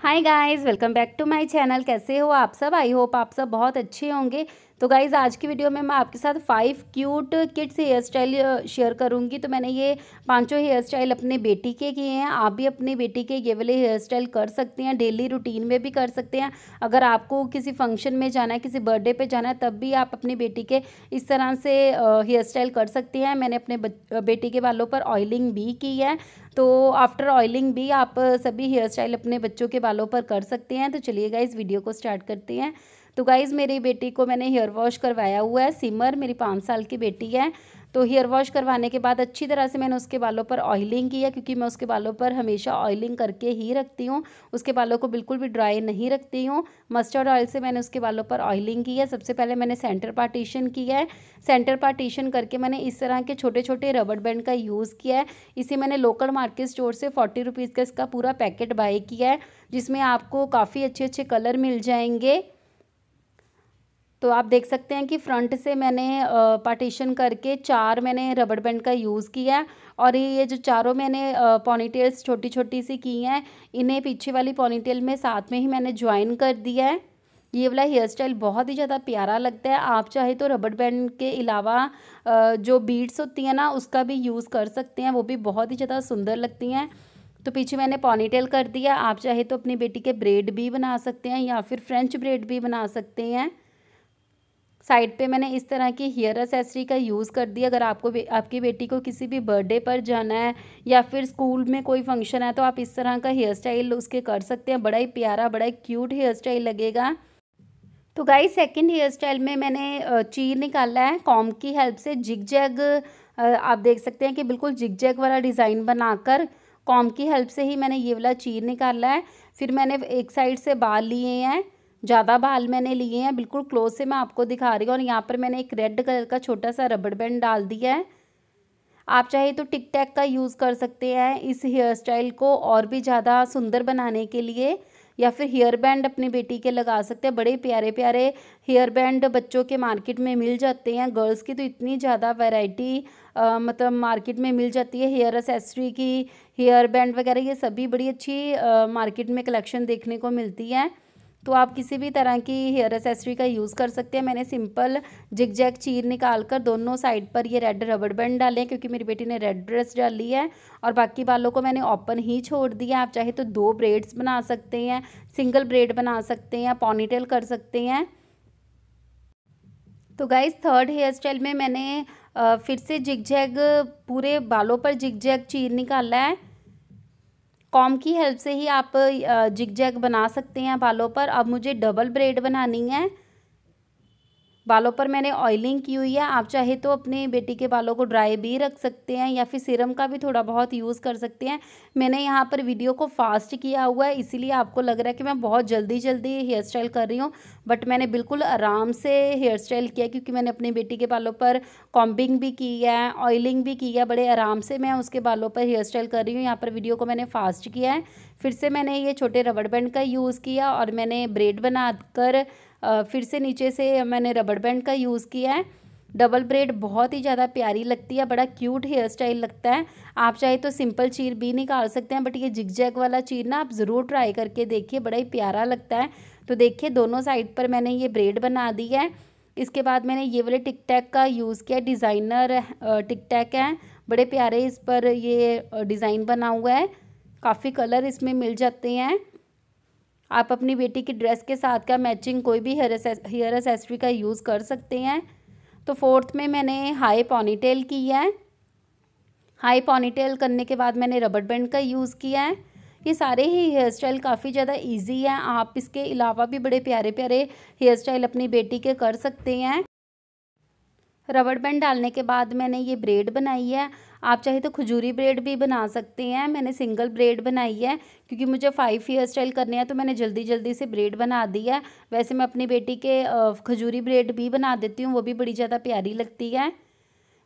Hi guys welcome back to my channel कैसे हो आप सब? आई होप आप सब बहुत अच्छे होंगे। तो गाइज़ आज की वीडियो में मैं आपके साथ five cute kids hair style share करूँगी। तो मैंने ये पाँचों हेयर स्टाइल अपने बेटी के किए हैं। आप भी अपनी बेटी के ये वाले हेयर स्टाइल कर सकते हैं। डेली रूटीन में भी कर सकते हैं। अगर आपको किसी फ़ंक्शन में जाना है, किसी बर्थडे पे जाना है, तब भी आप अपनी बेटी के इस तरह से हेयर स्टाइल कर सकते हैं। मैंने अपने बेटी के बालों पर ऑयलिंग भी की है। तो आफ्टर ऑयलिंग भी आप सभी हेयर स्टाइल अपने बच्चों के बालों पर कर सकते हैं। तो चलिए गाइज़ वीडियो को स्टार्ट करते हैं। तो गाइज़ मेरी बेटी को मैंने हेयर वॉश करवाया हुआ है। सिमर मेरी पाँच साल की बेटी है। तो हेयर वॉश करवाने के बाद अच्छी तरह से मैंने उसके बालों पर ऑयलिंग किया, क्योंकि मैं उसके बालों पर हमेशा ऑयलिंग करके ही रखती हूँ। उसके बालों को बिल्कुल भी ड्राई नहीं रखती हूँ। मस्टर्ड ऑयल से मैंने उसके बालों पर ऑयलिंग की है सबसे पहले मैंने सेंटर पार्टीशन किया है। सेंटर पार्टीशन करके मैंने इस तरह के छोटे छोटे रबड़ बैंड का यूज़ किया है। इसे मैंने लोकल मार्केट स्टोर से फोर्टी रुपीज़ का इसका पूरा पैकेट बाई किया है, जिसमें आपको काफ़ी अच्छे अच्छे कलर मिल जाएँगे। तो आप देख सकते हैं कि फ्रंट से मैंने पार्टीशन करके चार मैंने रबड़ बैंड का यूज़ किया है और ये जो चारों मैंने पॉनीटेल्स छोटी छोटी सी की हैं, इन्हें पीछे वाली पॉनीटेल में साथ में ही मैंने ज्वाइन कर दिया है। ये वाला हेयर स्टाइल बहुत ही ज़्यादा प्यारा लगता है। आप चाहे तो रबड़ बैंड के अलावा जो बीड्स होती हैं ना, उसका भी यूज़ कर सकते हैं, वो भी बहुत ही ज़्यादा सुंदर लगती हैं। तो पीछे मैंने पॉनीटेल कर दिया। आप चाहे तो अपनी बेटी के ब्रेड भी बना सकते हैं या फिर फ्रेंच ब्रेड भी बना सकते हैं। साइड पे मैंने इस तरह की हेयर एसेसरी का यूज़ कर दिया अगर आपको आपकी बेटी को किसी भी बर्थडे पर जाना है या फिर स्कूल में कोई फ़ंक्शन है तो आप इस तरह का हेयर स्टाइल उसके कर सकते हैं। बड़ा ही प्यारा, बड़ा ही क्यूट हेयर स्टाइल लगेगा। तो गाई सेकंड हेयर स्टाइल में मैंने चीर निकाला है। कॉम की हेल्प से जिग जैग आप देख सकते हैं कि बिल्कुल जिग जैग वाला डिज़ाइन बनाकर कॉम की हेल्प से ही मैंने ये वाला चीर निकाला है। फिर मैंने एक साइड से बाल लिए हैं। ज़्यादा बाल मैंने लिए हैं बिल्कुल क्लोज से मैं आपको दिखा रही हूँ और यहाँ पर मैंने एक रेड कलर का छोटा सा रबड़ बैंड डाल दिया है। आप चाहे तो टिक टैक का यूज़ कर सकते हैं इस हेयर स्टाइल को और भी ज़्यादा सुंदर बनाने के लिए या फिर हेयर बैंड अपनी बेटी के लगा सकते हैं। बड़े प्यारे प्यारे हेयर बैंड बच्चों के मार्केट में मिल जाते हैं गर्ल्स की तो इतनी ज़्यादा वैरायटी मतलब मार्केट में मिल जाती है। हेयर एसेसरी की हेयर बैंड वगैरह ये सभी बड़ी अच्छी आ, मार्केट में कलेक्शन देखने को मिलती है। तो आप किसी भी तरह की हेयर एसेसरी का यूज़ कर सकते हैं। मैंने सिंपल जिग जैग चीर निकाल कर दोनों साइड पर ये रेड रबड़ बैंड डाले हैं, क्योंकि मेरी बेटी ने रेड ड्रेस डाली है और बाकी बालों को मैंने ओपन ही छोड़ दिया आप चाहे तो दो ब्रेड्स बना सकते हैं सिंगल ब्रेड बना सकते हैं पॉनीटेल कर सकते हैं। तो गाइज़ थर्ड हेयर स्टाइल में मैंने फिर से जिग जैग पूरे बालों पर जिग जैग चीर निकाला है। कॉम की हेल्प से ही आप जिग जैग बना सकते हैं बालों पर। अब मुझे डबल ब्रेड बनानी है। बालों पर मैंने ऑयलिंग की हुई है। आप चाहे तो अपनी बेटी के बालों को ड्राई भी रख सकते हैं या फिर सीरम का भी थोड़ा बहुत यूज़ कर सकते हैं। मैंने यहाँ पर वीडियो को फास्ट किया हुआ है, इसीलिए आपको लग रहा है कि मैं बहुत जल्दी जल्दी हेयर स्टाइल कर रही हूँ। बट मैंने बिल्कुल आराम से हेयर स्टाइल किया क्योंकि मैंने अपनी बेटी के बालों पर कॉम्बिंग भी की है ऑयलिंग भी की है। बड़े आराम से मैं उसके बालों पर हेयर स्टाइल कर रही हूँ। यहाँ पर वीडियो को मैंने फास्ट किया है। फिर से मैंने ये छोटे रबड़ बैंड का यूज़ किया और मैंने ब्रेड बना कर फिर से नीचे से मैंने रबड़ बैंड का यूज़ किया है। डबल ब्रेड बहुत ही ज़्यादा प्यारी लगती है, बड़ा क्यूट हेयर स्टाइल लगता है। आप चाहे तो सिंपल चीर भी निकाल सकते हैं बट ये जिग जैग वाला चीर ना आप ज़रूर ट्राई करके देखिए, बड़ा ही प्यारा लगता है। तो देखिए, दोनों साइड पर मैंने ये ब्रेड बना दी है। इसके बाद मैंने ये वाले टिक टैक का यूज़ किया डिज़ाइनर टिक टैक है। बड़े प्यारे इस पर ये डिज़ाइन बना हुआ है। काफ़ी कलर इसमें मिल जाते हैं। आप अपनी बेटी की ड्रेस के साथ का मैचिंग कोई भी हेयर हेयर एसेसरी का यूज़ कर सकते हैं। तो फोर्थ में मैंने हाई पॉनीटेल किया है। हाई पॉनीटेल करने के बाद मैंने रबड़ बैंड का यूज़ किया है। ये सारे ही हेयर स्टाइल काफ़ी ज़्यादा इजी हैं। आप इसके अलावा भी बड़े प्यारे प्यारे हेयर स्टाइल अपनी बेटी के कर सकते हैं। रबड़ बैंड डालने के बाद मैंने ये ब्रेड बनाई है। आप चाहे तो खजूरी ब्रेड भी बना सकते हैं। मैंने सिंगल ब्रेड बनाई है, क्योंकि मुझे फाइव हेयर स्टाइल करने हैं तो मैंने जल्दी जल्दी से ब्रेड बना दी है। वैसे मैं अपनी बेटी के खजूरी ब्रेड भी बना देती हूँ, वो भी बड़ी ज़्यादा प्यारी लगती है।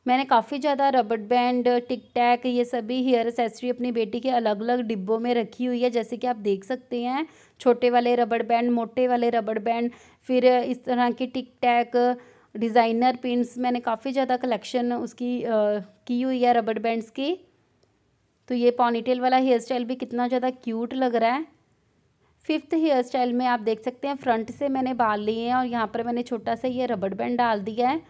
मैंने काफ़ी ज़्यादा रबड़ बैंड टिक टैक ये सभी हेयर एसेसरी अपनी बेटी के अलग अलग डिब्बों में रखी हुई है, जैसे कि आप देख सकते हैं। छोटे वाले रबड़ बैंड मोटे वाले रबड़ बैंड फिर इस तरह की टिक टैक डिज़ाइनर पिंस मैंने काफ़ी ज़्यादा कलेक्शन उसकी आ, की हुई है रबड़ बैंड्स की। तो ये पॉनीटेल वाला हेयर स्टाइल भी कितना ज़्यादा क्यूट लग रहा है। फिफ्थ हेयर स्टाइल में आप देख सकते हैं फ्रंट से मैंने बाल लिए हैं और यहाँ पर मैंने छोटा सा ये रबड़ बैंड डाल दिया है।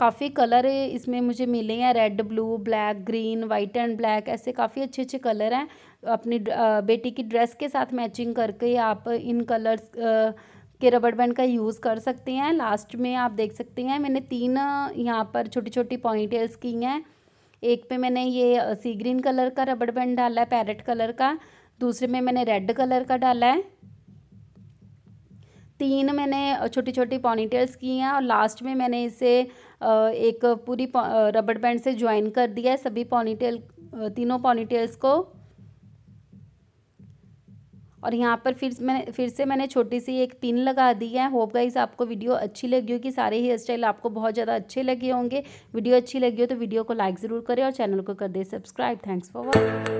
काफ़ी कलर इसमें मुझे मिले हैं red blue black green white and black ऐसे काफ़ी अच्छे अच्छे कलर हैं। अपनी बेटी की ड्रेस के साथ मैचिंग करके आप इन कलर्स के रबड़ बैंड का यूज़ कर सकते हैं। लास्ट में आप देख सकते हैं, मैंने तीन यहाँ पर छोटी छोटी पॉइंटेल्स की हैं। एक पे मैंने ये सी ग्रीन कलर का रबड़ बैंड डाला है पैरेट कलर का। दूसरे में मैंने रेड कलर का डाला है। तीन मैंने छोटी छोटी पॉनीटेल्स की हैं और लास्ट में मैंने इसे एक पूरी रबड़ बैंड से ज्वाइन कर दिया है सभी पॉनीटेल तीनों पॉनीटेल्स को। और यहाँ पर फिर मैंने, फिर से मैंने छोटी सी एक पिन लगा दी है। होप गाइस आपको वीडियो अच्छी लगी होगी। सारे हेयर स्टाइल आपको बहुत ज़्यादा अच्छे लगे होंगे। वीडियो अच्छी लगी हो तो वीडियो को लाइक ज़रूर करें और चैनल को कर दे सब्सक्राइब। Thanks for watching.